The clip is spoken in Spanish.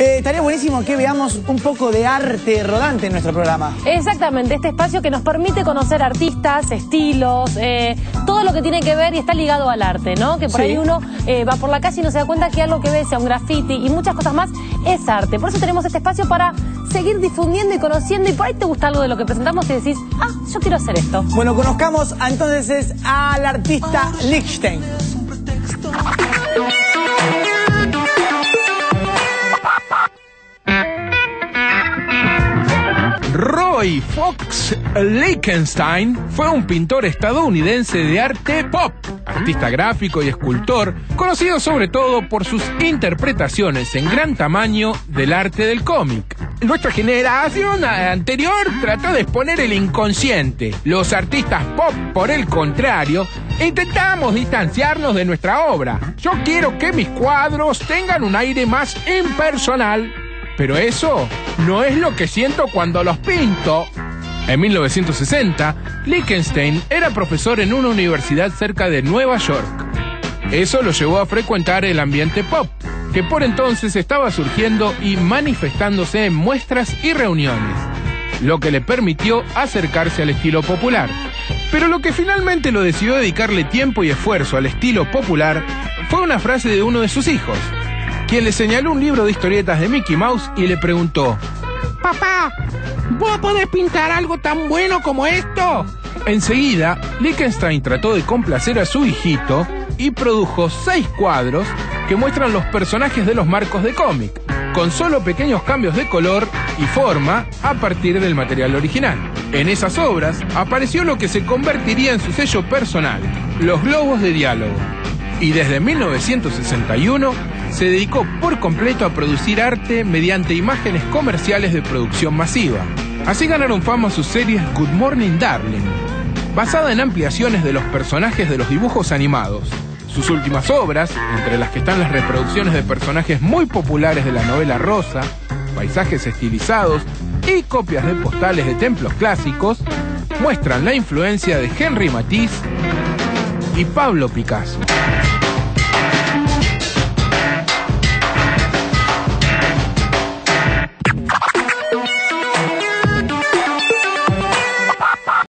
Eh, estaría buenísimo que veamos un poco de arte rodante en nuestro programa. Exactamente, este espacio que nos permite conocer artistas, estilos, eh, todo lo que tiene que ver y está ligado al arte, ¿no? Que por Sí. ahí uno eh, va por la calle y no se da cuenta que algo que ve, sea un graffiti y muchas cosas más, es arte. Por eso tenemos este espacio para seguir difundiendo y conociendo y por ahí te gusta algo de lo que presentamos y decís, ah, yo quiero hacer esto. Bueno, conozcamos entonces al artista Lichtenstein. Fox Lichtenstein fue un pintor estadounidense de arte pop, artista gráfico y escultor, conocido sobre todo por sus interpretaciones en gran tamaño del arte del cómic. Nuestra generación anterior trató de exponer el inconsciente. Los artistas pop, por el contrario, intentamos distanciarnos de nuestra obra. Yo quiero que mis cuadros tengan un aire más impersonal. Pero eso no es lo que siento cuando los pinto. En 1960, Lichtenstein era profesor en una universidad cerca de Nueva York. Eso lo llevó a frecuentar el ambiente pop, que por entonces estaba surgiendo y manifestándose en muestras y reuniones, lo que le permitió acercarse al estilo popular. Pero lo que finalmente lo decidió dedicarle tiempo y esfuerzo al estilo popular fue una frase de uno de sus hijos, quien le señaló un libro de historietas de Mickey Mouse y le preguntó, Papá, ¿vos podés pintar algo tan bueno como esto? Enseguida, Lichtenstein trató de complacer a su hijito y produjo seis cuadros que muestran los personajes de los marcos de cómic, con solo pequeños cambios de color y forma a partir del material original. En esas obras apareció lo que se convertiría en su sello personal, los globos de diálogo. Y desde 1961 se dedicó por completo a producir arte mediante imágenes comerciales de producción masiva. Así ganaron fama sus series Good Morning Darling, basada en ampliaciones de los personajes de los dibujos animados. Sus últimas obras, entre las que están las reproducciones de personajes muy populares de la novela rosa, paisajes estilizados y copias de postales de templos clásicos, muestran la influencia de Henry Matisse y Pablo Picasso.